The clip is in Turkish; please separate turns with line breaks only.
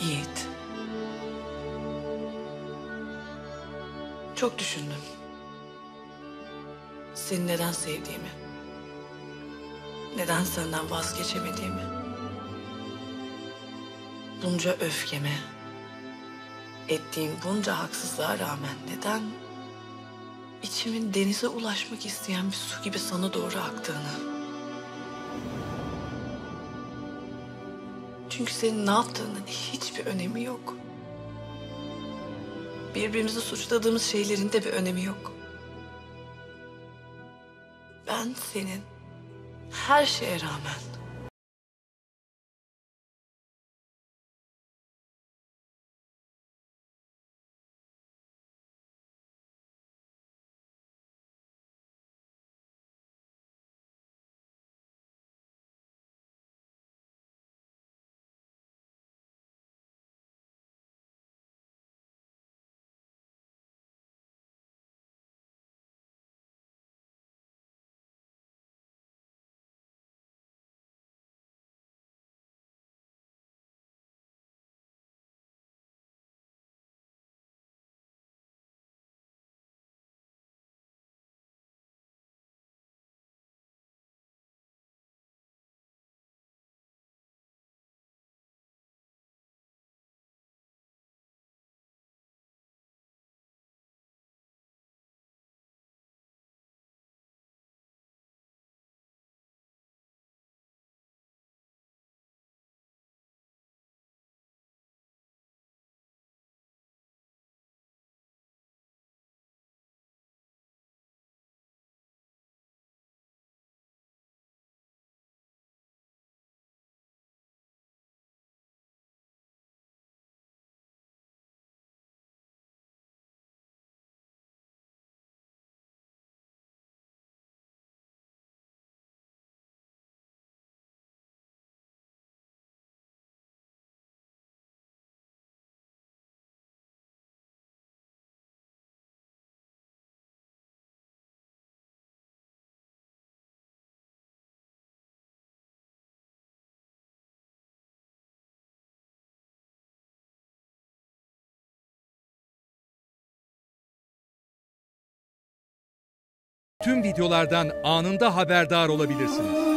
Yiğit. Çok düşündüm. Seni neden sevdiğimi. Neden senden vazgeçemediğimi. Bunca öfkeme, ettiğim bunca haksızlığa rağmen neden içimin denize ulaşmak isteyen bir su gibi sana doğru aktığını. Çünkü senin ne yaptığının hiçbir önemi yok. Birbirimizi suçladığımız şeylerin de bir önemi yok. Ben senin her şeye rağmen
tüm videolardan anında haberdar olabilirsiniz.